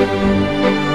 Música